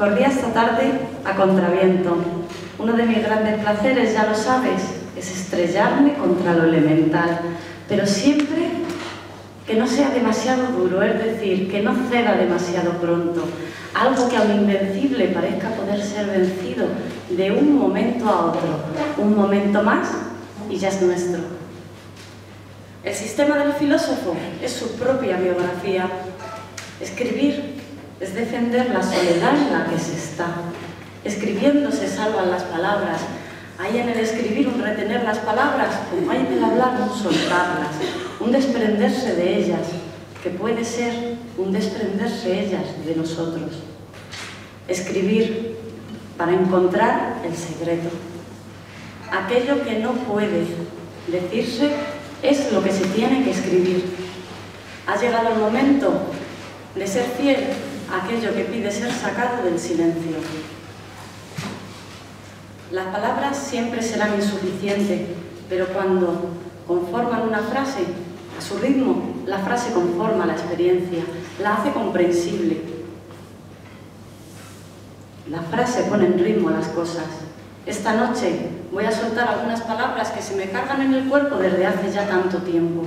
Corría esta tarde a contraviento. Uno de mis grandes placeres, ya lo sabes, es estrellarme contra lo elemental, pero siempre que no sea demasiado duro, es decir, que no ceda demasiado pronto, algo que a un invencible parezca poder ser vencido de un momento a otro, un momento más y ya es nuestro. El sistema del filósofo es su propia biografía. Escribir es defender la soledad en la que se está. Escribiendo se salvan las palabras. Hay en el escribir un retener las palabras, como hay en el hablar un soltarlas, un desprenderse de ellas, que puede ser un desprenderse ellas de nosotros. Escribir para encontrar el secreto. Aquello que no puede decirse es lo que se tiene que escribir. Ha llegado el momento de ser fiel aquello que pide ser sacado del silencio. Las palabras siempre serán insuficientes, pero cuando conforman una frase, a su ritmo, la frase conforma la experiencia, la hace comprensible. La frase pone en ritmo las cosas. Esta noche voy a soltar algunas palabras que se me cargan en el cuerpo desde hace ya tanto tiempo.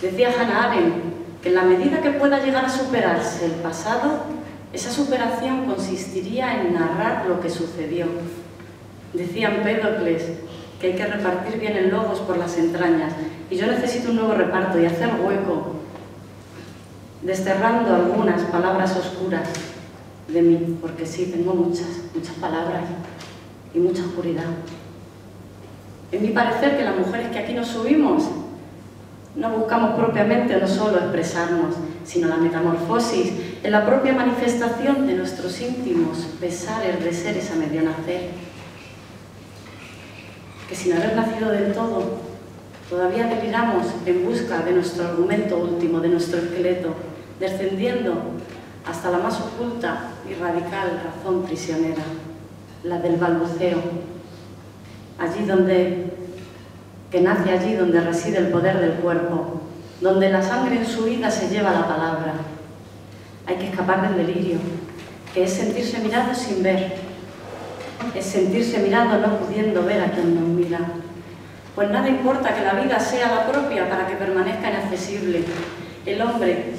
Decía Hannah Arendt en la medida que pueda llegar a superarse el pasado, esa superación consistiría en narrar lo que sucedió. Decía Empédocles que hay que repartir bien el logos por las entrañas y yo necesito un nuevo reparto y hacer hueco, desterrando algunas palabras oscuras de mí, porque sí, tengo muchas, muchas palabras y mucha oscuridad. En mi parecer que las mujeres que aquí nos subimos no buscamos propiamente no solo expresarnos, sino la metamorfosis en la propia manifestación de nuestros íntimos pesares de seres a medio nacer. Que sin haber nacido del todo, todavía deliramos en busca de nuestro argumento último, de nuestro esqueleto, descendiendo hasta la más oculta y radical razón prisionera la del balbuceo, allí donde, que nace allí donde reside el poder del cuerpo, donde la sangre en su vida se lleva la palabra. Hay que escapar del delirio, que es sentirse mirado sin ver, es sentirse mirado no pudiendo ver a quien nos mira. Pues nada importa que la vida sea la propia para que permanezca inaccesible. El hombre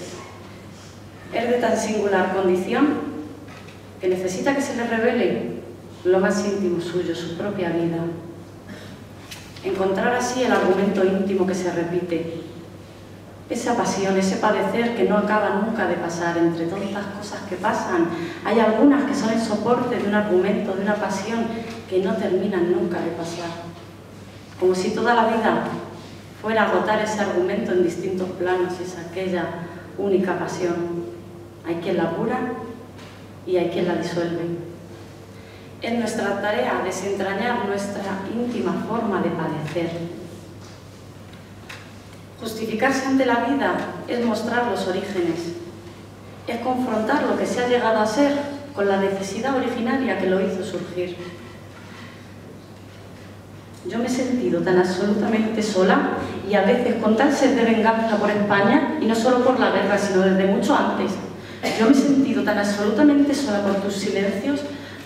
es de tan singular condición que necesita que se le revele lo más íntimo suyo, su propia vida. Encontrar así el argumento íntimo que se repite, esa pasión, ese padecer que no acaba nunca de pasar entre tantas cosas que pasan. Hay algunas que son el soporte de un argumento, de una pasión que no terminan nunca de pasar. Como si toda la vida fuera agotar ese argumento en distintos planos, es aquella única pasión. Hay quien la cura y hay quien la disuelve. Es nuestra tarea desentrañar nuestra íntima forma de padecer. Justificarse ante la vida es mostrar los orígenes, es confrontar lo que se ha llegado a ser con la necesidad originaria que lo hizo surgir. Yo me he sentido tan absolutamente sola y a veces con tal sed de venganza por España, y no solo por la guerra, sino desde mucho antes. Yo me he sentido tan absolutamente sola por tus silencios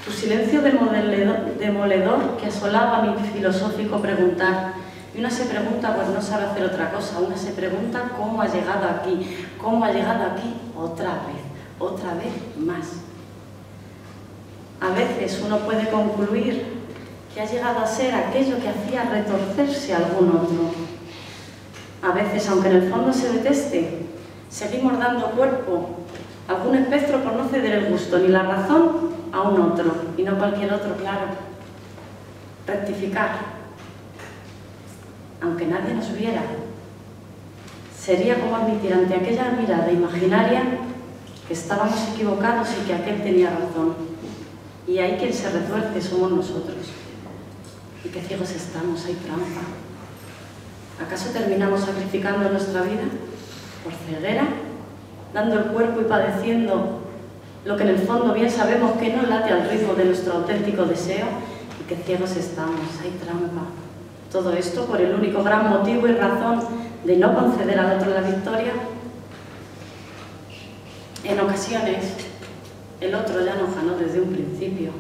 tu silencio demoledor que asolaba mi filosófico preguntar. Y una se pregunta, pues no sabe hacer otra cosa, una se pregunta cómo ha llegado aquí, cómo ha llegado aquí otra vez, otra vez más. A veces uno puede concluir que ha llegado a ser aquello que hacía retorcerse a algún otro. A veces, aunque en el fondo se deteste, seguimos dando cuerpo algún espectro por no ceder el gusto ni la razón a un otro y no cualquier otro, claro. Rectificar, aunque nadie nos viera, sería como admitir ante aquella mirada imaginaria que estábamos equivocados y que aquel tenía razón. Y ahí quien se retuerce somos nosotros. Y qué ciegos estamos, hay trampa. ¿Acaso terminamos sacrificando nuestra vida por ceguera, dando el cuerpo y padeciendo lo que en el fondo bien sabemos que no late al ritmo de nuestro auténtico deseo y que ciegos estamos, hay trampa. Todo esto por el único gran motivo y razón de no conceder al otro la victoria. En ocasiones El otro ya nos ganó desde un principio.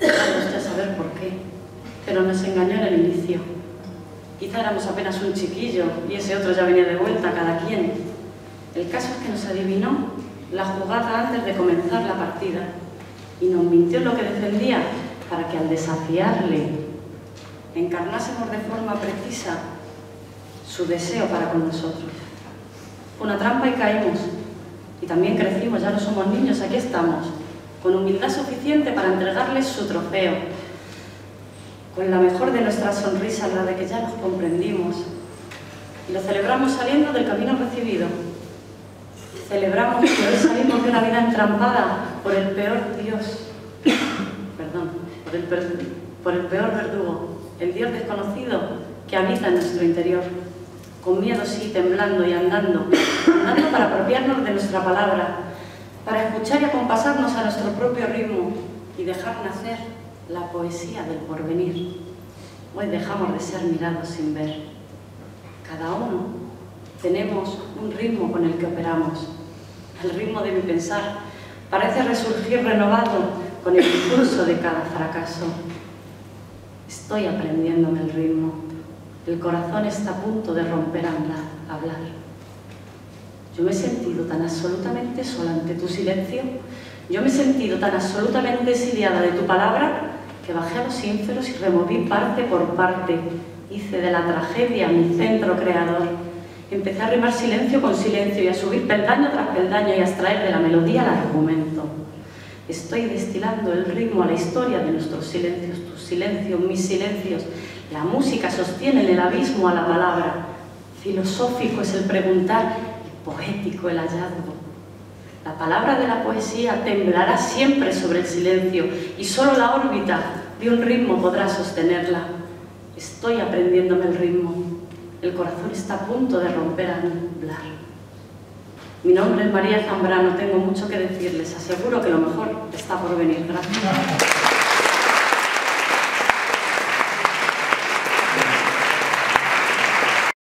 Vamos usted saber por qué, pero nos engañó en el inicio. Quizá éramos apenas un chiquillo y ese otro ya venía de vuelta, cada quien. El caso es que nos adivinó la jugada antes de comenzar la partida y nos mintió lo que defendía para que al desafiarle encarnásemos de forma precisa su deseo para con nosotros. Una trampa y caímos. Y también crecimos, ya no somos niños, aquí estamos, con humildad suficiente para entregarles su trofeo, con la mejor de nuestras sonrisas, la de que ya nos comprendimos. Y lo celebramos saliendo del camino recibido. Celebramos que hoy salimos de una vida entrampada por el peor Dios, perdón, por el, por el peor verdugo, el Dios desconocido que habita en nuestro interior con miedo sí, temblando y andando, andando para apropiarnos de nuestra palabra, para escuchar y acompasarnos a nuestro propio ritmo y dejar nacer la poesía del porvenir. Hoy dejamos de ser mirados sin ver. Cada uno tenemos un ritmo con el que operamos. El ritmo de mi pensar parece resurgir renovado con el impulso de cada fracaso. Estoy aprendiéndome el ritmo el corazón está a punto de romper a hablar. Yo me he sentido tan absolutamente sola ante tu silencio, yo me he sentido tan absolutamente exiliada de tu palabra, que bajé a los ínferos y removí parte por parte. Hice de la tragedia mi centro creador. Empecé a rimar silencio con silencio y a subir peldaño tras peldaño y a extraer de la melodía el argumento. Estoy destilando el ritmo a la historia de nuestros silencios, tus silencios, mis silencios, la música sostiene en el abismo a la palabra. Filosófico es el preguntar y poético el hallazgo. La palabra de la poesía temblará siempre sobre el silencio y solo la órbita de un ritmo podrá sostenerla. Estoy aprendiéndome el ritmo. El corazón está a punto de romper a hablar. Mi nombre es María Zambrano, tengo mucho que decirles. Aseguro que lo mejor está por venir. Gracias.